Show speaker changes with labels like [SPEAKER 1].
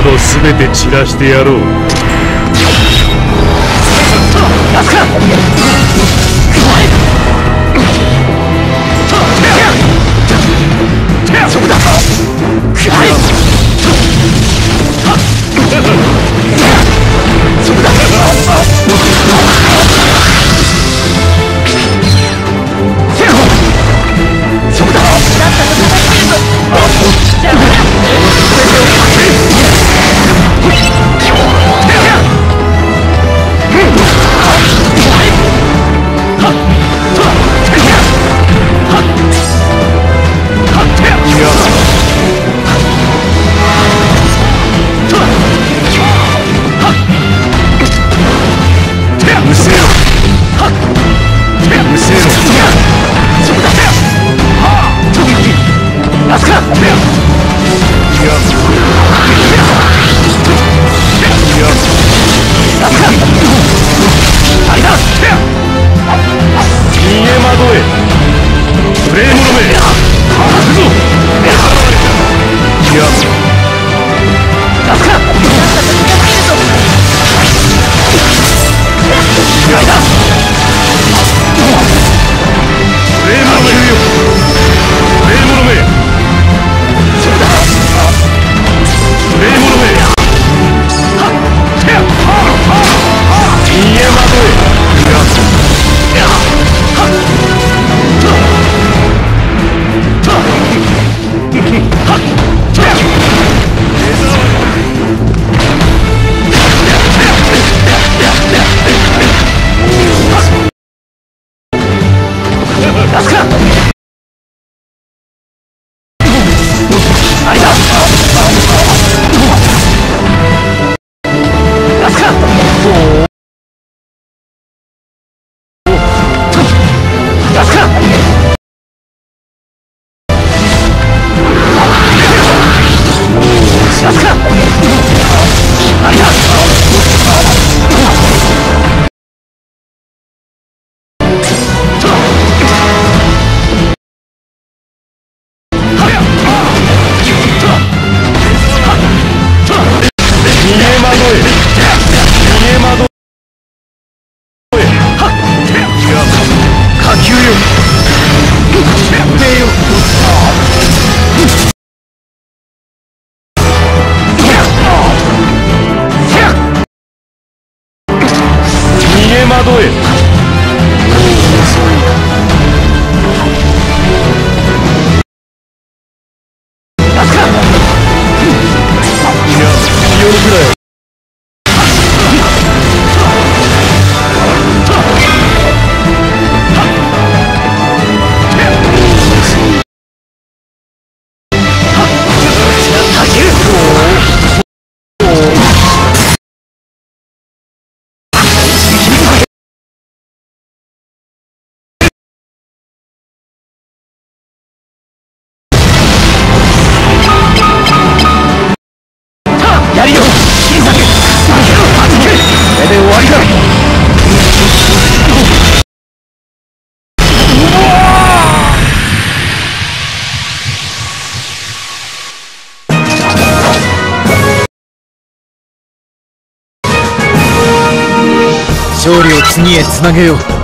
[SPEAKER 1] など全て散らしてやろう。
[SPEAKER 2] あれだ。cima do 勝利を次へつなげよう。